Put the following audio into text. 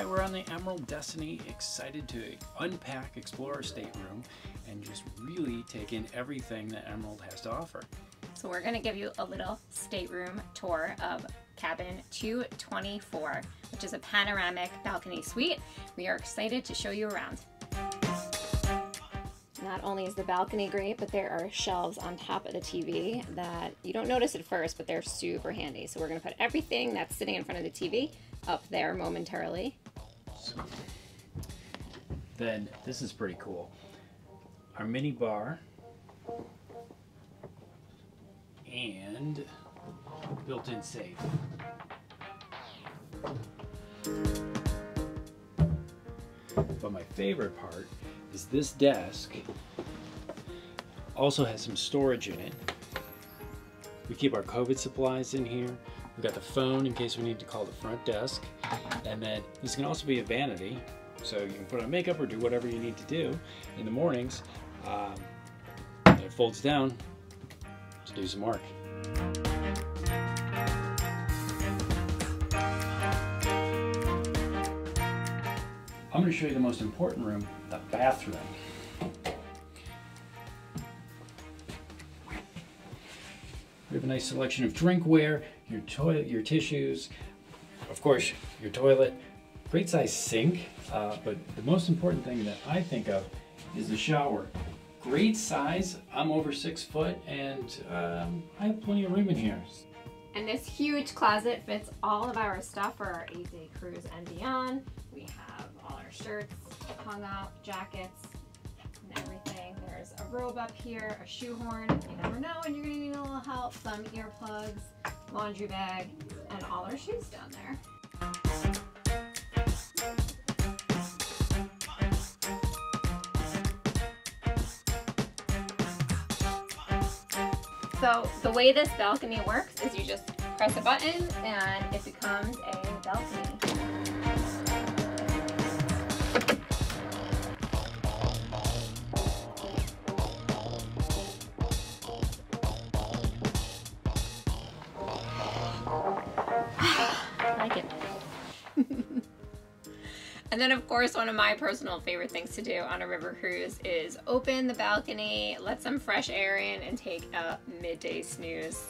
Hi, we're on the Emerald Destiny, excited to unpack, explore our stateroom, and just really take in everything that Emerald has to offer. So we're gonna give you a little stateroom tour of cabin 224, which is a panoramic balcony suite. We are excited to show you around. Not only is the balcony great, but there are shelves on top of the TV that you don't notice at first, but they're super handy. So we're gonna put everything that's sitting in front of the TV up there momentarily. Then this is pretty cool. Our mini bar and built-in safe. But my favorite part is this desk also has some storage in it. We keep our COVID supplies in here. We've got the phone in case we need to call the front desk. And then this can also be a vanity. So you can put on makeup or do whatever you need to do in the mornings. Um, it folds down to do some work. I'm going to show you the most important room, the bathroom. We have a nice selection of drinkware, your toilet, your tissues, of course, your toilet, great size sink, uh, but the most important thing that I think of is the shower. Great size, I'm over six foot and um, I have plenty of room in here. And this huge closet fits all of our stuff for our eight-day cruise and beyond. We have all our shirts hung up, jackets, and everything. There's a robe up here, a shoehorn. You never know when you're gonna need a little help. Some earplugs, laundry bag, and all our shoes down there. So the way this balcony works is you just press a button and it becomes a balcony. And then of course, one of my personal favorite things to do on a river cruise is open the balcony, let some fresh air in, and take a midday snooze.